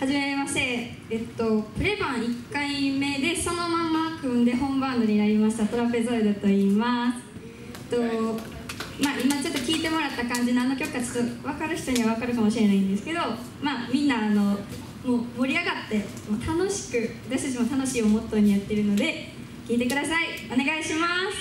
初めまして。えっと、プレバン1回目でそのまま組んで本バンドになりました。トラペゾイドと言います、えっとまあ、今ちょっと聞いてもらった感じ何の曲かちょっと分かる人には分かるかもしれないんですけど、まあ、みんなあのもう盛り上がってもう楽しく私たちも楽しいをモットーにやってるので聴いてください。お願いします。